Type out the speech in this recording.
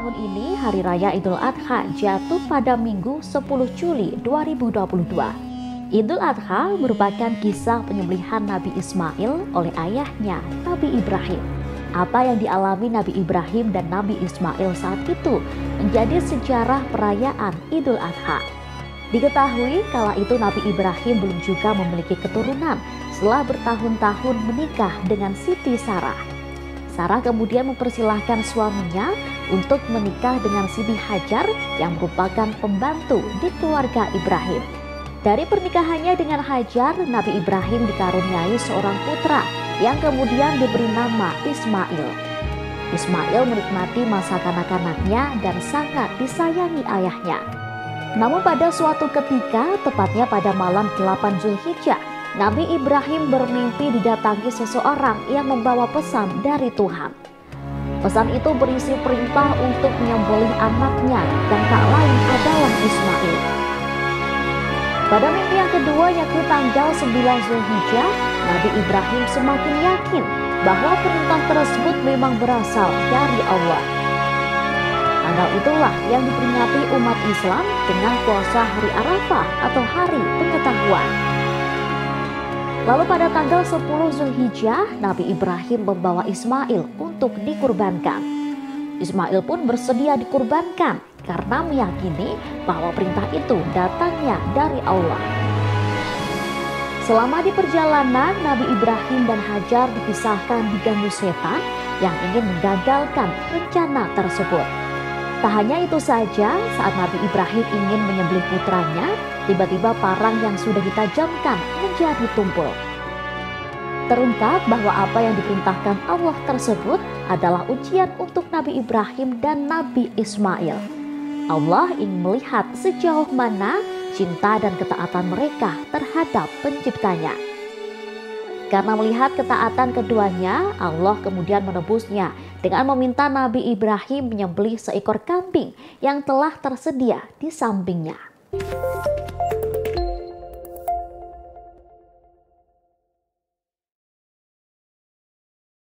Tahun ini Hari Raya Idul Adha jatuh pada Minggu 10 Juli 2022. Idul Adha merupakan kisah penyembelihan Nabi Ismail oleh ayahnya Nabi Ibrahim. Apa yang dialami Nabi Ibrahim dan Nabi Ismail saat itu menjadi sejarah perayaan Idul Adha. Diketahui kala itu Nabi Ibrahim belum juga memiliki keturunan setelah bertahun-tahun menikah dengan Siti Sarah. Sarah kemudian mempersilahkan suaminya untuk menikah dengan Siti Hajar yang merupakan pembantu di keluarga Ibrahim. Dari pernikahannya dengan Hajar, Nabi Ibrahim dikaruniai seorang putra yang kemudian diberi nama Ismail. Ismail menikmati masa kanak-kanaknya dan sangat disayangi ayahnya. Namun pada suatu ketika, tepatnya pada malam 8 Zulhijjah, Nabi Ibrahim bermimpi didatangi seseorang yang membawa pesan dari Tuhan. Pesan itu berisi perintah untuk menyembelih anaknya dan tak lain adalah Ismail. Pada mimpi yang kedua yakni tanggal 9 Zulhijjah, Nabi Ibrahim semakin yakin bahwa perintah tersebut memang berasal dari Allah. Tanggal itulah yang diperingati umat Islam dengan puasa hari Arafah atau hari pengetahuan. Lalu pada tanggal 10 Zulhijjah, Nabi Ibrahim membawa Ismail untuk dikurbankan. Ismail pun bersedia dikurbankan karena meyakini bahwa perintah itu datangnya dari Allah. Selama di perjalanan, Nabi Ibrahim dan Hajar dipisahkan diganggu setan yang ingin menggagalkan rencana tersebut. Tak hanya itu saja, saat Nabi Ibrahim ingin menyembelih putranya, tiba-tiba parang yang sudah ditajamkan menjadi tumpul. Terungkap bahwa apa yang diperintahkan Allah tersebut adalah ujian untuk Nabi Ibrahim dan Nabi Ismail. Allah ingin melihat sejauh mana cinta dan ketaatan mereka terhadap penciptanya. Karena melihat ketaatan keduanya, Allah kemudian menebusnya dengan meminta Nabi Ibrahim menyembelih seekor kambing yang telah tersedia di sampingnya.